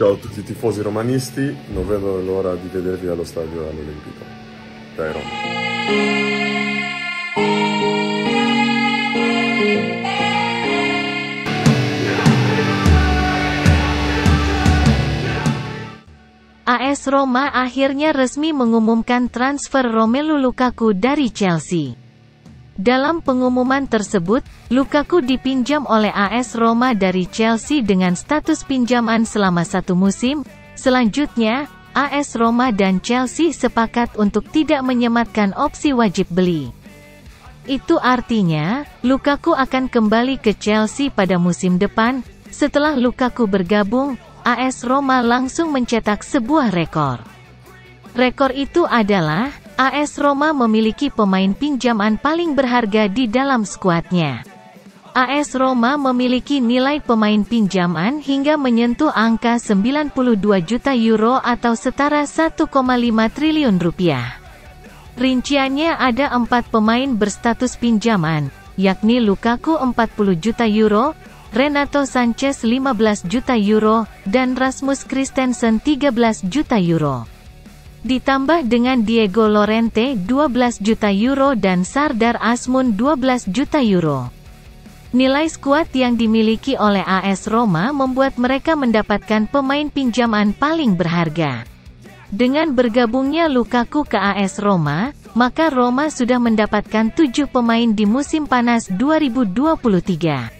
Ciao a tutti i tifosi romanisti, non vedo l'ora di vedervi allo stadio all'Olimpico. Dai Roma. AS Roma akhirnya resmi mengumumkan transfer Romelu Lukaku dari Chelsea. Dalam pengumuman tersebut, Lukaku dipinjam oleh AS Roma dari Chelsea dengan status pinjaman selama satu musim. Selanjutnya, AS Roma dan Chelsea sepakat untuk tidak menyematkan opsi wajib beli. Itu artinya, Lukaku akan kembali ke Chelsea pada musim depan. Setelah Lukaku bergabung, AS Roma langsung mencetak sebuah rekor. Rekor itu adalah, AS Roma memiliki pemain pinjaman paling berharga di dalam skuadnya. AS Roma memiliki nilai pemain pinjaman hingga menyentuh angka 92 juta euro atau setara 1,5 triliun rupiah. Rinciannya ada empat pemain berstatus pinjaman, yakni Lukaku 40 juta euro, Renato Sanchez 15 juta euro, dan Rasmus Christensen 13 juta euro. Ditambah dengan Diego Lorente 12 juta euro dan Sardar Asmun 12 juta euro. Nilai skuad yang dimiliki oleh AS Roma membuat mereka mendapatkan pemain pinjaman paling berharga. Dengan bergabungnya Lukaku ke AS Roma, maka Roma sudah mendapatkan tujuh pemain di musim panas 2023.